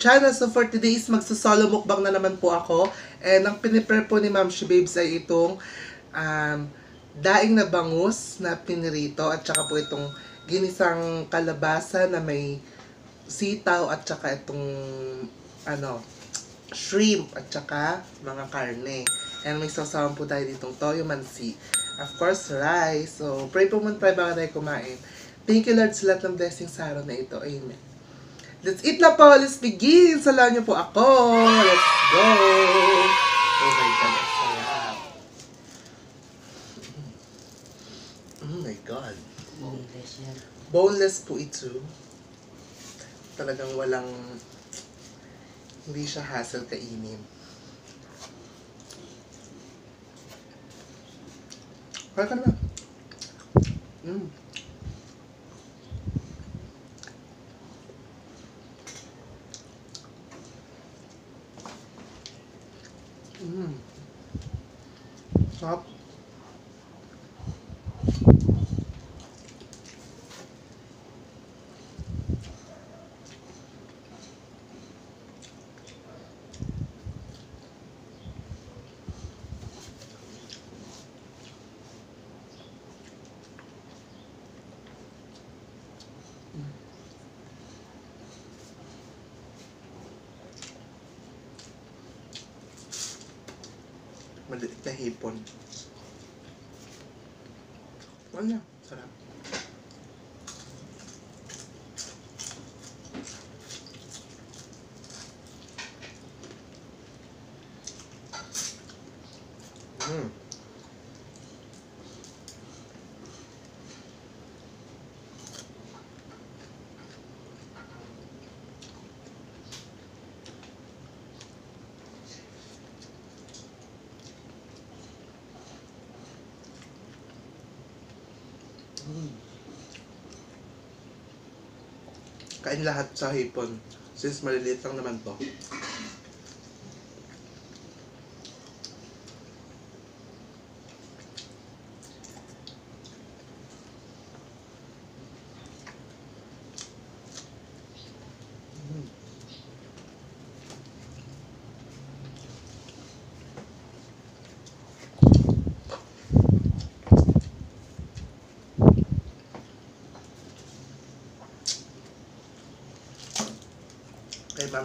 channel. So for today's magsusolo mukbang na naman po ako. And ang piniprepare po ni Ma'am Shi Babes ay itong um, daing na bangus na pinirito at saka po itong ginisang kalabasa na may sitaw at saka itong ano, shrimp at saka mga karne. And may sasawan po tayo ditong toyo mansi. Of course, rice. So, pray po muna tayo bago tayo kumain. Thank you Lord sa lahat ng blessings sa araw na ito. Amen. Let's eat na po. Let's begin. Salahan niyo po ako. Let's go. Oh my God. ang sarap. Oh my God. Boneless yan. Boneless po ito. Talagang walang hindi siya hassle kainin. Kaya ka na. Mm. ครับ อืม Maliit na hipon. Ano? Sarap. Mm. Kain lahat sa hipon. Since maliliit lang naman to. Mm.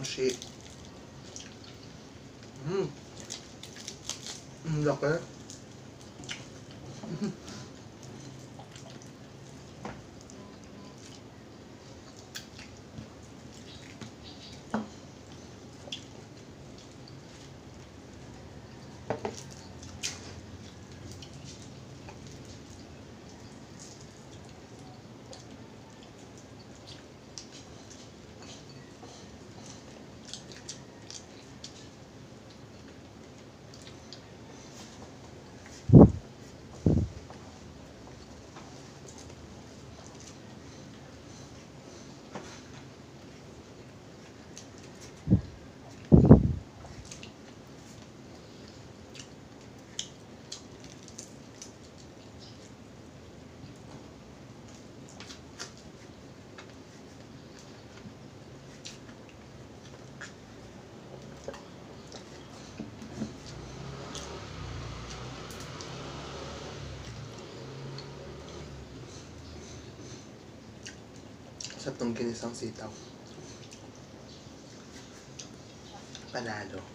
Ma'am Shi. Mm. Mm, laki. Sa itong ginisang sitaw. Panalo.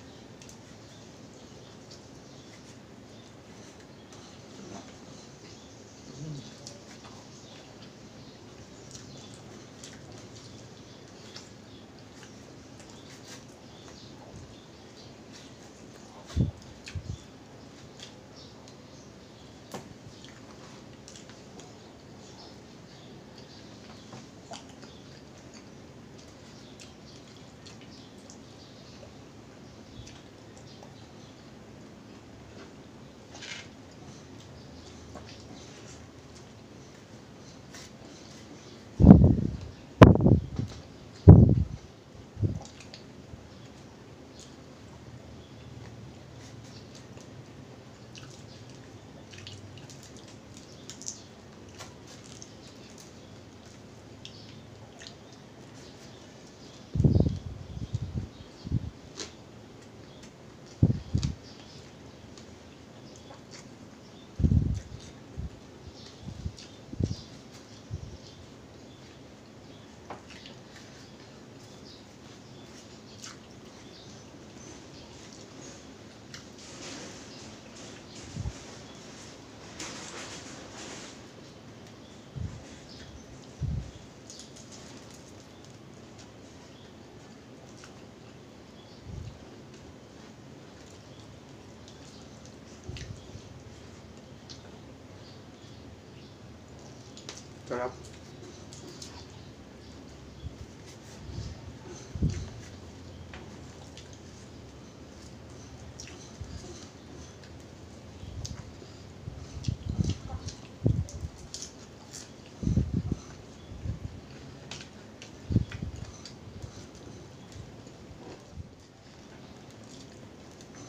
Sarap.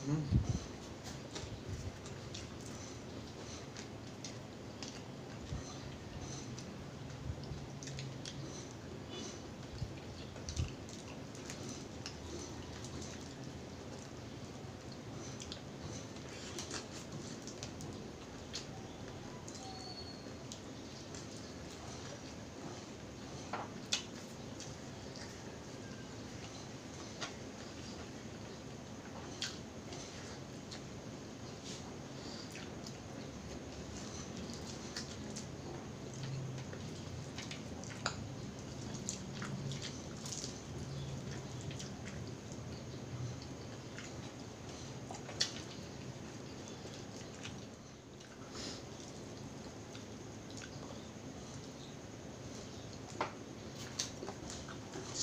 Sarap talaga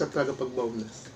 pag boneless.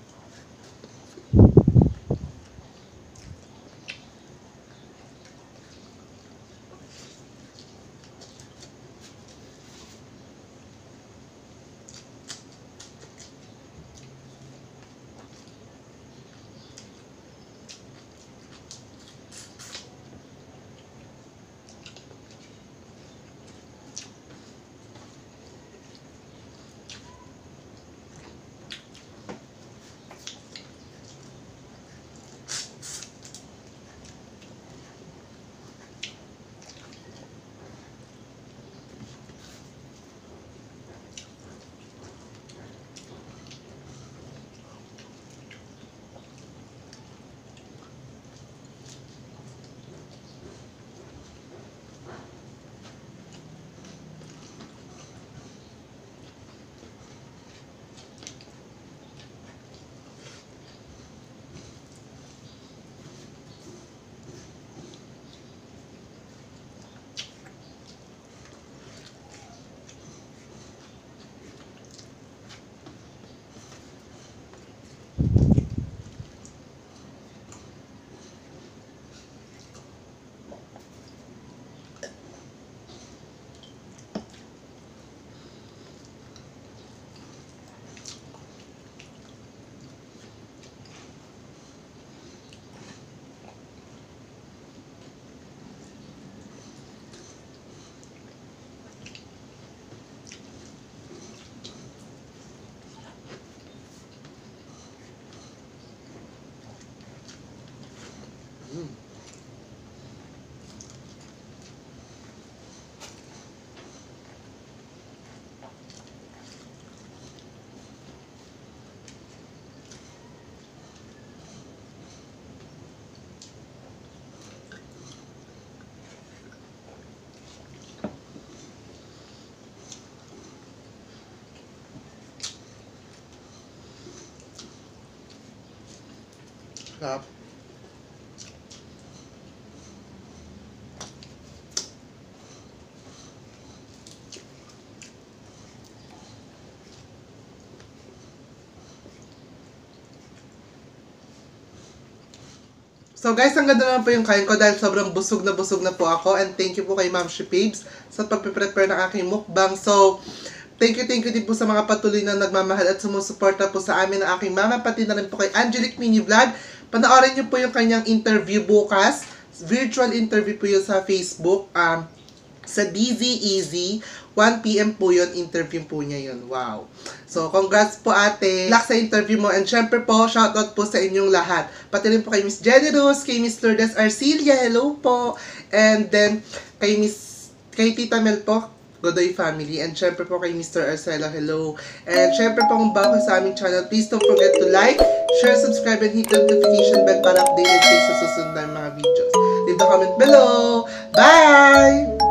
Sarap. So guys, ang ganda naman po yung kain ko dahil sobrang busog na busog na po ako. And thank you po kay Ma'am She Babes sa pagpe-prepare ng aking mukbang. So, thank you, thank you din po sa mga patuloy na nagmamahal at sumusuporta po sa amin ng aking mama. Pati na rin po kay Angelic Mini Vlog. Panoorin niyo po yung kanyang interview bukas. Virtual interview po yun sa Facebook. Um, sa DZ Easy. 1pm po yun, interview po niya yun. Wow. So, congrats po ate. Luck sa interview mo. And syempre po, shoutout po sa inyong lahat. Pati rin po kay Miss Generous, kay Miss Lourdes Arcilia, hello po. And then, kay Miss, kay Tita Mel po, Godoy family. And syempre po kay Mr. Arcelo, hello. And syempre po kung bago sa aming channel, please don't forget to like, share, subscribe, and hit the notification bell para updated kayo sa susunod na mga videos. Leave the comment below. Bye!